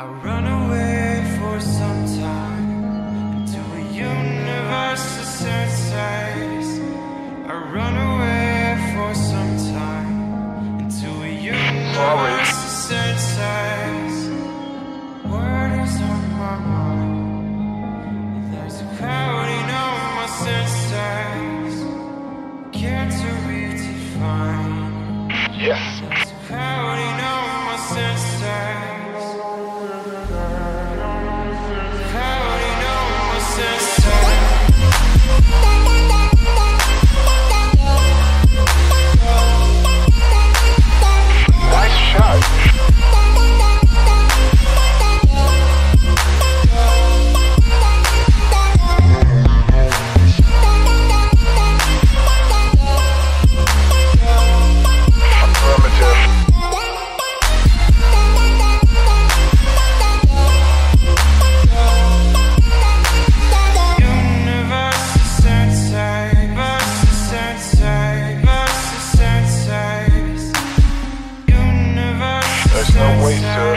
I run away for some time into a universe of senses. I run away for some time into a universe of senses. Word is on my mind. There's a crowding on my senses. Can't to. Yes. there's no way to